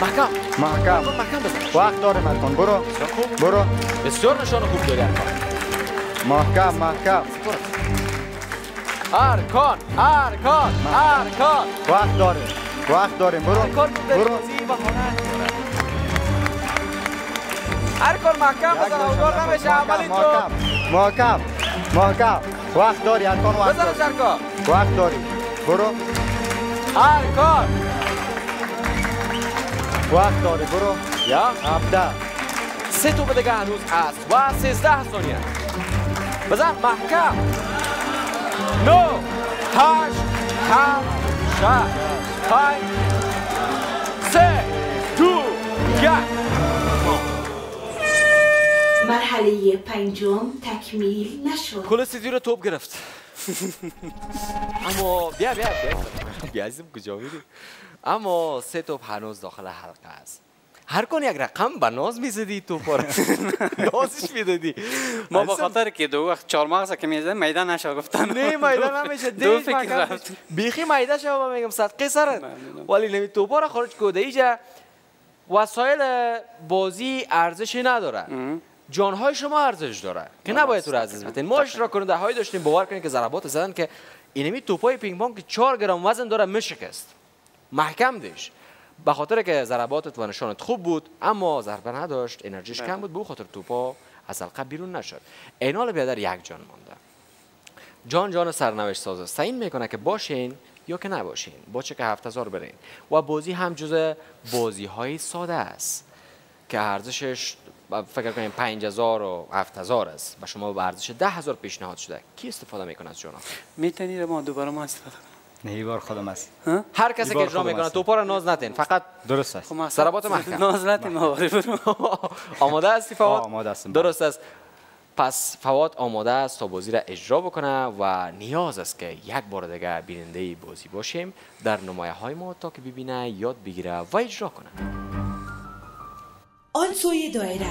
S1: محکم.
S2: محکم.
S1: محکم بزن.
S2: وقت داریم ارکان برو. برو.
S1: بسیار نشان خوب داری ارکان.
S2: محکم محکم.
S1: ارکان ارکان ارکان.
S2: وقت داریم وقت داریم برو. برو.
S1: ارکان محکم بزن. اوگار نمیشه عملی تو
S2: محکم محکم. محکم. وقت داری ارکان وقت داری. وقت داری. برو.
S1: ارکان
S2: وقت داری برو.
S1: یا؟
S2: هفته
S1: سه توپ دیگه هنوز هست. و سیزده ثانیه. بزن محکم. نو هشت هفت شش پنج سه دو یک.
S4: مرحله پنجم تکمیل نشد.
S1: کل استودیو رو توپ گرفت. اما بیا بیا بیا. بیا عزیزم کجا میری؟ اما سه توپ هنوز داخل حلقه است. هر کن یک رقم به ناز می‌زدی توپ رو نازش می‌دادی.
S3: ما به خاطر که دو وقت چهار مغز که میزه میدان نشا گفتن.
S1: نه میدان نمیشه.
S3: دو فکر رفت.
S1: بیخی میده شما میگم صدقه سرت ولی نمی توپا رو خارج کده ایجا وسایل بازی ارزشی نداره. جانهای شما ارزش داره که نباید تو رو عزیز بتین. ما اشتراک کننده هایی داشتیم باور کنید که ضربات زدن که اینمی توپای پینگ پونگ که 4 گرم وزن داره میشکست محکم دیش. به خاطر که ضرباتت و نشانت خوب بود اما ضربه نداشت انرژیش کم بود به خاطر توپا از حلقه بیرون نشد. اینال بیادر یک جان مانده. جان جان سرنوشت ساز است. تعیین می‌کنه که باشین یا که نباشین. با چه که هفت هزار برین. و بازی هم جز بازی های ساده است که ارزشش فکر کنیم 5000 و 7000 است و شما به ارزش 10000 پیشنهاد شده. کی استفاده می‌کنه از جان
S3: می‌تونی ما دوباره ما استفاده
S2: نه این بار خودم است.
S1: هر کسی که اجرا می‌کنه
S2: هستم.
S1: توپا رو ناز نتین. فقط
S2: درست است.
S3: خب ما
S1: ضربات محکم.
S3: ما برو.
S1: آماده هستی فواد؟
S2: آماده هستم.
S1: درست است. پس فواد آماده است تا بازی را اجرا بکنه و نیاز است که یک بار دیگه بیننده بازی باشیم. در نمایه های ما تا که ببینه یاد بگیره و اجرا کنه.
S4: آن سوی دایره.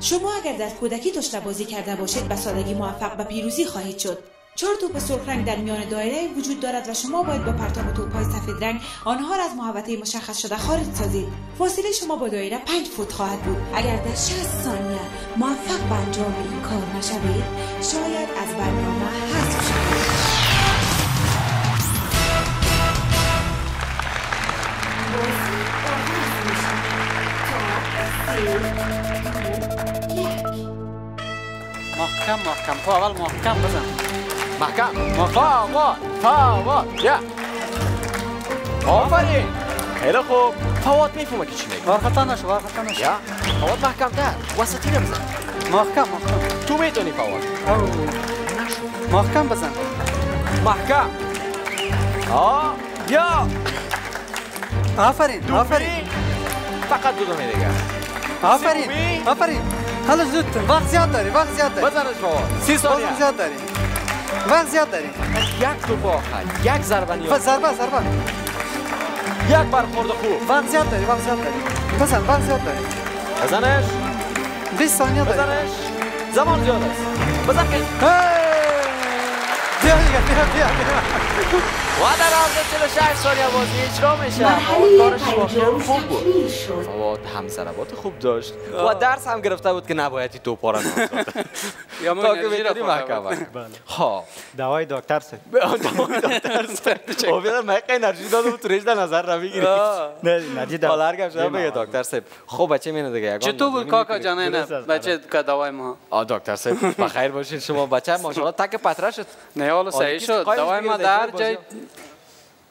S4: شما اگر در کودکی داشته بازی کرده باشید به سادگی موفق به پیروزی خواهید شد. چهار توپ سرخ رنگ در میان دایره وجود دارد و شما باید با پرتاب توپهای سفید رنگ آنها را از محوطه مشخص شده خارج سازید. فاصله شما با دایره پنج فوت خواهد بود. اگر در 60 ثانیه موفق به انجام این کار نشوید شاید از برنامه
S3: محکم محکم تو اول محکم بزن
S1: محکم فواد فواد یا آفرین خیلی خوب فواد می‌فهمه که چی میگه
S3: وارخطا نشو وارخطا نشو
S1: یا فواد محکم تر وسطی رو بزن
S3: محکم محکم
S1: تو می‌تونی فواد.
S3: محکم بزن
S1: محکم آه یا
S3: آفرین آفرین
S1: فقط دو دونه دیگه
S3: آفرین. آفرین حالا زود وقت زیاد داری وقت زیاد داری
S1: بزنش فواد سی ثانیه
S3: وقت زیاد داری وقت زیاد داری
S1: یک توپ آخر یک ضربه
S3: ف-
S1: نیاز
S3: ضربه ضربه
S1: یک برخورد خوب
S3: وقت زیاد داری وقت زیاد داری بزن وقت زیاد داری
S1: بزنش
S3: 20 ثانیه داری
S1: بزنش زمان زیاد است بزن که
S3: هی! بیا بیا بیا بیا
S1: و در عرض 46 ثانیه بازی اجرا میشه.
S4: مرحله
S1: کارش واقعا خوب بود. فواد هم ضربات خوب داشت. و درس هم گرفته بود که نباید این توپا را نافتاد
S3: یا ما
S1: تا که
S3: انرژی را
S1: بتونی
S3: خورده
S1: محکم
S3: بود.
S1: باید. خب
S2: دوای دکتر سه.
S1: خب بیادر مایق انرژی داده بود تو رشد نظر را بگیری.
S2: نه نجی
S1: حالا هر گم شده بگه دکتر صاحب خب بچه مینه دیگه.
S3: چطور بود کاکا
S1: می‌کنی.
S3: جان؟ نه بچه که دوای ما.
S1: آه دکتر صاحب بخیر باشین شما. بچه ماشاءالله تک پتره شد.
S3: نه حالا
S1: آره،
S3: صحیح شد. دوای ما در
S1: در
S3: جای
S1: خب.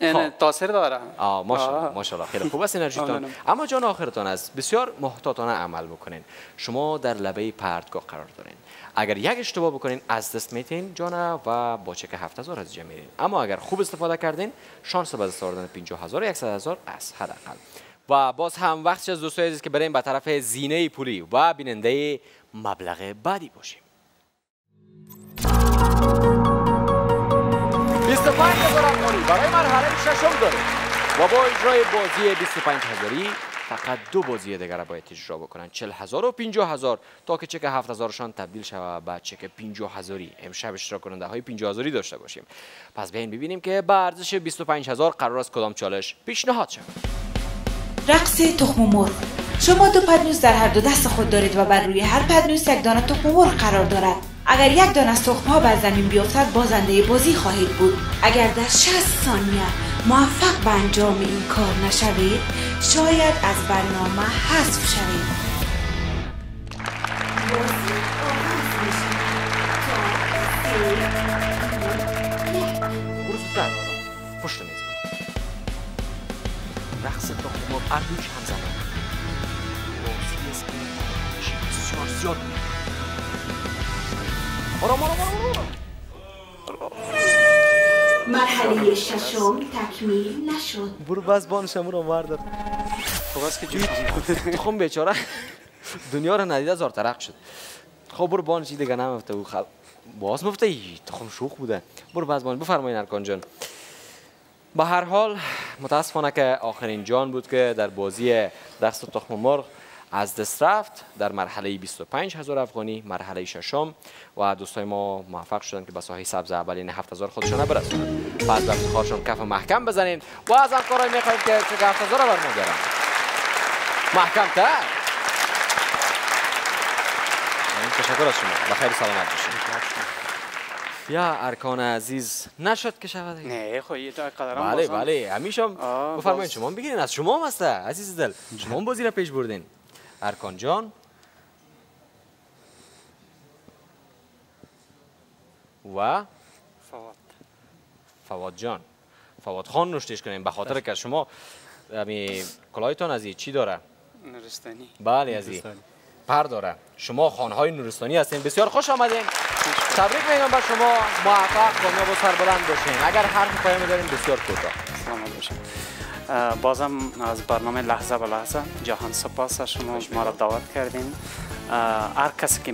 S3: یعنی تاثیر داره.
S1: آه ماشاءالله. ماشاءالله. خیلی خوب. است انرژیتان
S3: ممنونم.
S1: اما جان آخرتان است بسیار محتاطانه عمل بکنین. شما در لبه پرتگاه قرار دارین. اگر یک اشتباه بکنین از دست میتین جان و با چک 7000 از اینجا میرین اما اگر خوب استفاده کردین شانس به دست آوردن 50000 و 100000 است حداقل. و باز هم وقتش از دوستای عزیز که بریم به طرف زینه پولی و بیننده مبلغ بعدی باشیم. 25 هزار افغانی برای مرحله ششم داره. و با اجرای بازی 25 هزاری فقط دو بازی دیگر را باید اجرا بکنن. 40 هزار و 50 هزار. تا که چک 7 هزارشان تبدیل شود به چک 50 هزاری امشب اشتراک کننده های 50 هزاری داشته باشیم. پس بیاین ببینیم که به ارزش 25 هزار قرار است کدام چالش پیشنهاد شود.
S4: رقص تخم مرغ. شما دو پدنوس در هر دو دست خود دارید و بر روی هر پدنوس یک دانه تخم مرغ قرار دارد. اگر یک دانه تخم ها بر زمین بیفتد بازنده بازی خواهید بود اگر در 60 ثانیه موفق به انجام این کار نشوید شاید از برنامه حذف شوید
S1: پشت میز رقص تخم مرغ اردوش هم زدن بازی آرامشی بسیار زیاد می‌خواد. آرام
S4: مرحله ششم تکمیل نشد.
S1: برو بس بانشم رو مردر
S3: خب است که جوری
S1: تخم بیچاره. دنیا رو ندیده زار ترق شد. خب برو بانشی دیگه نمفته او خل باز مفته ای. تخم شوخ بوده. برو باز بان بفرمایین ارکان جان. به هر حال متاسفانه که آخرین جان بود که در بازی دست تخم مرغ از دست رفت در مرحله 25 هزار افغانی مرحله ششم و دوستای ما موفق شدن که به ساحه سبز اولین 7000 خودشون برسونن. پس به افتخارشون کف محکم بزنین و از همکارای می‌خوایم که چه 7000 رو بر ما بیارن محکم تر تشکر از شما. بخیر سلامت باشین. یا ارکان عزیز نشد که شود.
S3: نه خب یه تا قدرم
S1: بله. بله. همیشه بفرمایید. شما بگیرین. از شما هم هسته عزیز دل. شما بازی را پیش بردین. ارکان جان و
S3: فواد.
S1: فواد جان فواد خان نوشتش کنیم به خاطر که شما امی کلاهتان از چی داره
S3: نورستانی
S1: بله از پر داره شما خانهای نورستانی هستین بسیار خوش آمدین تبریک میگم به شما موفق کامیاب و سربلند باشین اگر حرف پایانی دارین بسیار کوتاه
S3: اه، بازم از برنامه لحظه به لحظه جهان سپاس از شما ما را دعوت کردین. هر کسی که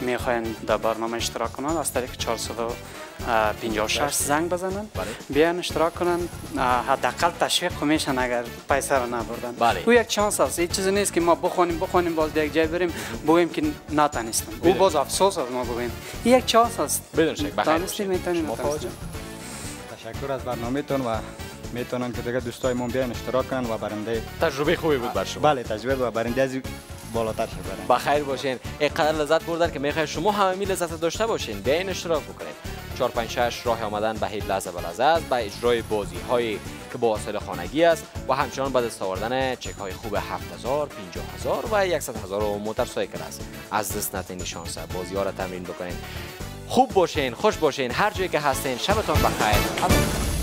S3: می‌خواین در برنامه اشتراک کنند از طریق 456 زنگ بزنن.
S1: بله.
S3: بیان اشتراک کنن. حداقل تشویق میشن اگر پیسه را نبردن.
S1: بله.
S3: او یک چانس است. این چیزی نیست که ما بخونیم بخونیم باز یک جای بریم بگوییم که نتانستم او باز افسوس است ما بگوییم. این یک چانس است.
S1: بدون شک. بخیر.
S2: تشکر از برنامهتون و می‌تونم که دیگه دوستای ما بیان اشتراک کنن و برنده.
S1: تجربه خوبی بود بر شما.
S2: بله تجربه و برنده از بالاتر شه برن
S1: بخیر باشین. اینقدر لذت بردن که می‌خواین شما هم همین لذت داشته باشین. بیاین اشتراک بکنین. 456 راه آمدن به هیچ لحظه به لحظه است. به اجرای بازی هایی که با وسایل خانگی است. و همچنان به دست آوردن چک های خوب 7000 50000 و 100000 و موتورسایکل است. از دست نتین شانس بازی ها را تمرین بکنین. خوب باشین خوش باشین. هر جایی که هستین شبتان بخیر.